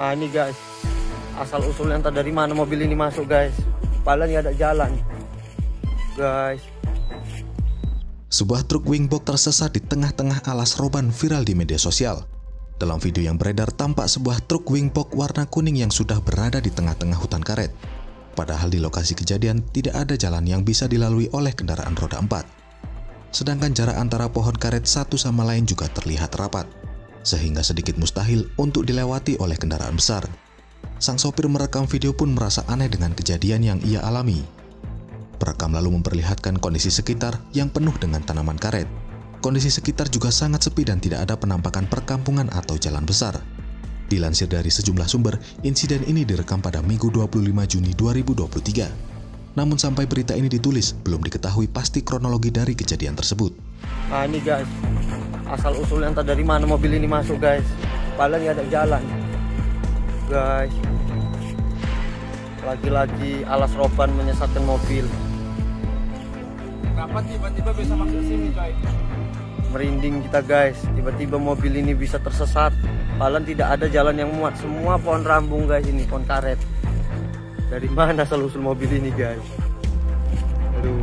Nah ini guys, asal usulnya entah dari mana mobil ini masuk guys. Padahal ini ada jalan. Guys, Sebuah truk wingbox tersesat di tengah-tengah alas roban viral di media sosial. Dalam video yang beredar tampak sebuah truk wingbox warna kuning yang sudah berada di tengah-tengah hutan karet. Padahal di lokasi kejadian tidak ada jalan yang bisa dilalui oleh kendaraan roda 4. Sedangkan jarak antara pohon karet satu sama lain juga terlihat rapat, sehingga sedikit mustahil untuk dilewati oleh kendaraan besar. Sang sopir merekam video pun merasa aneh dengan kejadian yang ia alami. Perekam lalu memperlihatkan kondisi sekitar yang penuh dengan tanaman karet. Kondisi sekitar juga sangat sepi dan tidak ada penampakan perkampungan atau jalan besar. Dilansir dari sejumlah sumber, insiden ini direkam pada Minggu 25 Juni 2023. Namun sampai berita ini ditulis, belum diketahui pasti kronologi dari kejadian tersebut. nah ini guys, asal usulnya entah dari mana mobil ini masuk guys. Padahal ini ada jalan. Guys, lagi-lagi alas roban menyesatkan mobil. Kenapa tiba-tiba bisa masuk sini coy? merinding kita guys tiba-tiba mobil ini bisa tersesat padahal tidak ada jalan yang muat semua pohon rambung guys ini pohon karet dari mana asal usul mobil ini guys aduh